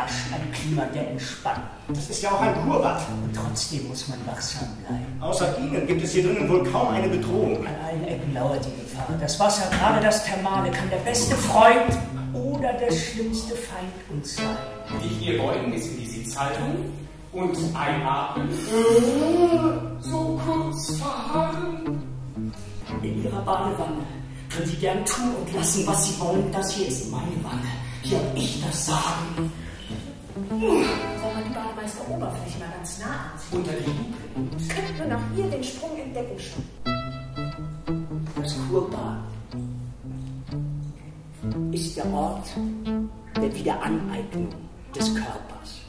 herrscht ein Klima der Entspannung. Das ist ja auch ein Kurbad. Und trotzdem muss man wachsam bleiben. Außer Ihnen gibt es hier drinnen wohl kaum eine Bedrohung. An allen Ecken lauert die Gefahr. Das Wasser, gerade das Thermale, kann der beste Freund oder der schlimmste Feind uns sein. Die hier wollen, ist wie die Zeitung und einatmen. So kurz verharren. In ihrer Badewanne können Sie gern tun und lassen, was Sie wollen. Das hier ist meine Wanne. Hier hab ich das Sagen. Oberfläche mal ganz nah ansehen? Unter die Lupe. Könnte man nach hier den Sprung entdecken schon. Das Kurbad ist der Ort der Wiederaneignung des Körpers.